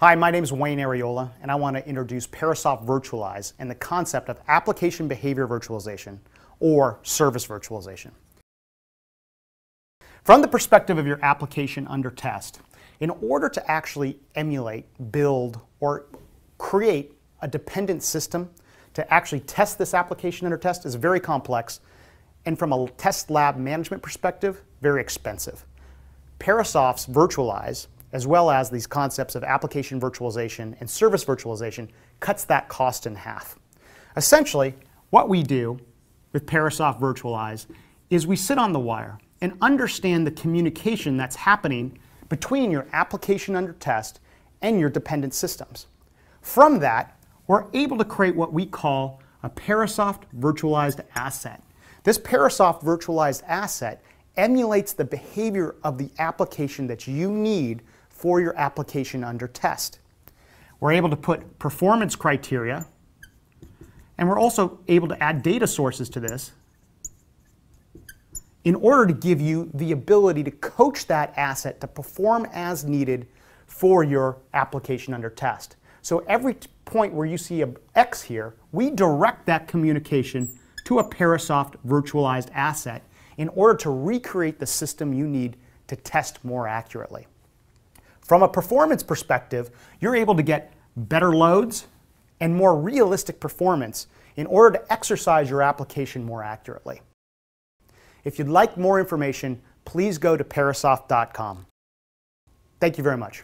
Hi, my name is Wayne Ariola, and I want to introduce Parasoft Virtualize and the concept of application behavior virtualization, or service virtualization. From the perspective of your application under test, in order to actually emulate, build, or create a dependent system to actually test this application under test is very complex, and from a test lab management perspective, very expensive. Parasoft's Virtualize as well as these concepts of application virtualization and service virtualization, cuts that cost in half. Essentially, what we do with Parasoft Virtualize is we sit on the wire and understand the communication that's happening between your application under test and your dependent systems. From that, we're able to create what we call a Parasoft virtualized asset. This Parasoft virtualized asset emulates the behavior of the application that you need for your application under test. We're able to put performance criteria, and we're also able to add data sources to this in order to give you the ability to coach that asset to perform as needed for your application under test. So every point where you see a X here, we direct that communication to a Parasoft virtualized asset in order to recreate the system you need to test more accurately. From a performance perspective, you're able to get better loads and more realistic performance in order to exercise your application more accurately. If you'd like more information, please go to parasoft.com. Thank you very much.